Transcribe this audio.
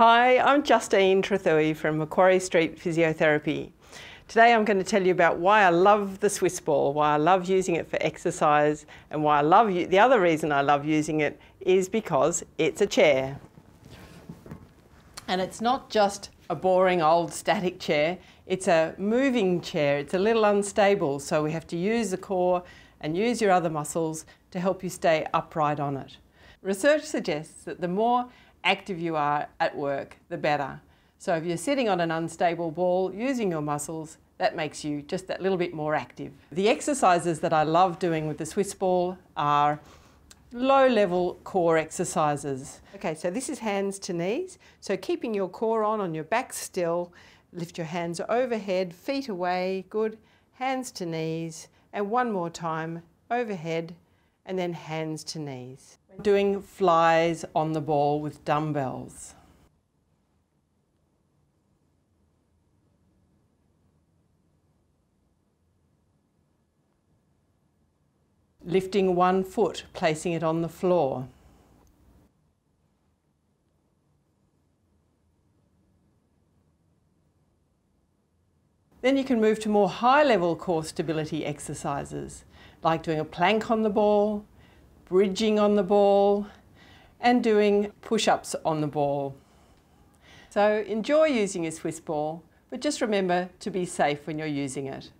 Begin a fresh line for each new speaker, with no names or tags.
Hi, I'm Justine Trethewey from Macquarie Street Physiotherapy. Today I'm going to tell you about why I love the Swiss ball, why I love using it for exercise and why I love you the other reason I love using it is because it's a chair. And it's not just a boring old static chair, it's a moving chair. It's a little unstable so we have to use the core and use your other muscles to help you stay upright on it. Research suggests that the more active you are at work, the better. So if you're sitting on an unstable ball using your muscles, that makes you just that little bit more active. The exercises that I love doing with the Swiss ball are low level core exercises. Okay, so this is hands to knees. So keeping your core on, on your back still, lift your hands overhead, feet away, good. Hands to knees, and one more time, overhead, and then hands to knees. Doing flies on the ball with dumbbells. Lifting one foot, placing it on the floor. Then you can move to more high level core stability exercises, like doing a plank on the ball, bridging on the ball, and doing push-ups on the ball. So enjoy using your Swiss ball, but just remember to be safe when you're using it.